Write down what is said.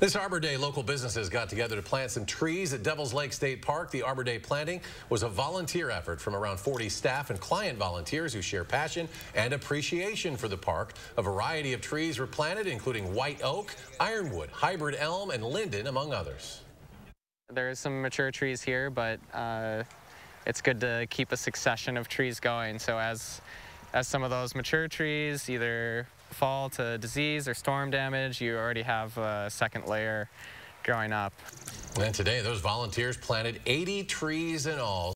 This Arbor Day, local businesses got together to plant some trees at Devil's Lake State Park. The Arbor Day planting was a volunteer effort from around 40 staff and client volunteers who share passion and appreciation for the park. A variety of trees were planted, including white oak, ironwood, hybrid elm, and linden, among others. There are some mature trees here, but uh, it's good to keep a succession of trees going. So as as some of those mature trees either fall to disease or storm damage, you already have a second layer growing up. And today, those volunteers planted 80 trees in all.